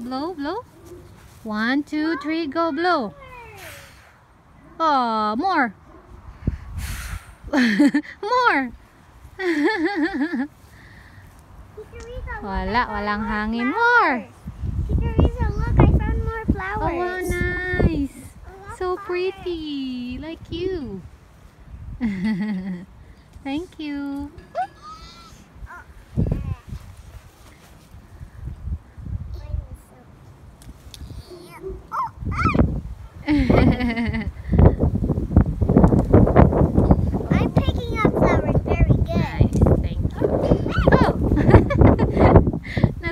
Blow, blow. One, two, three, go blow. Oh, more. more. Wala, walang hangin. More. Teresa, look, I found more flowers. Oh, wow, nice. Oh, so pretty. Like you. Thank you. I'm picking up flowers very good. nice. Thank you. Oh!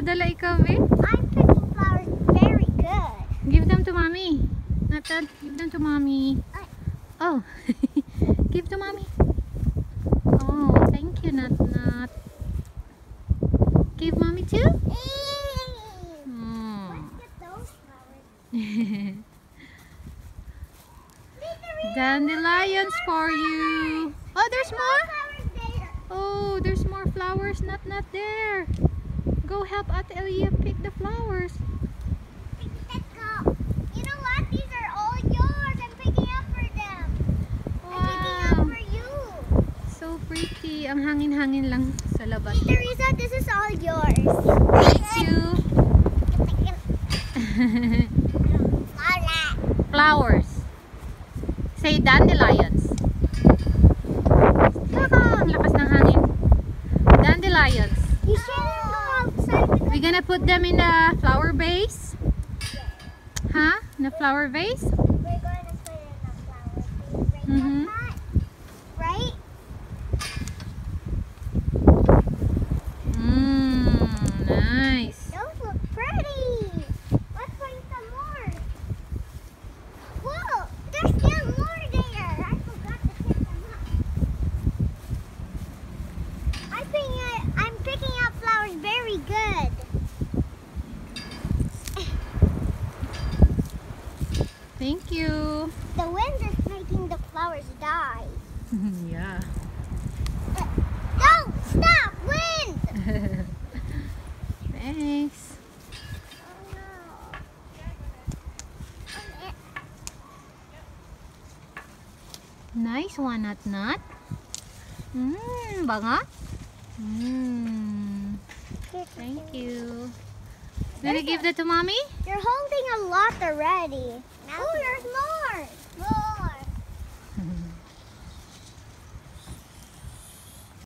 Nadala ikaw, eh? I'm picking flowers very good. Give them to mommy. Natad, give them to mommy. Oh, give to mommy. Oh, thank you, Nat Nat. Give mommy too. Let's get those flowers. Dandelions for you. Oh, there's more. Oh, there's more flowers. Not not there. Go help Ate Elia pick the flowers. Let's go. You know what? These are all yours. I'm picking up for them. I'm picking up Wow, for you. so pretty. Ang hangin-hangin lang sa labas. Hey, Teresa, this is all yours. Thank you. Flowers. Say dandelions. Naka, ang lakas ng hangin. Dandelions. You shouldn't go outside. because We're gonna put them in a flower vase. Huh? In a flower vase? We're going to put it in a flower vase right Mhm. like that. Right? Mmm, nice. Those look pretty. Let's find some more. Whoa, there's still more there. I forgot to pick them up. I think I, I'm picking up flowers very good. Thank you. The wind is making the flowers die. yeah. Uh, don't stop, wind! Thanks. Oh no. Nice one, Nat Nat. Mmm, bangat. Mmm, thank you. Gonna give that to mommy? You're holding a lot already. Oh, there's more.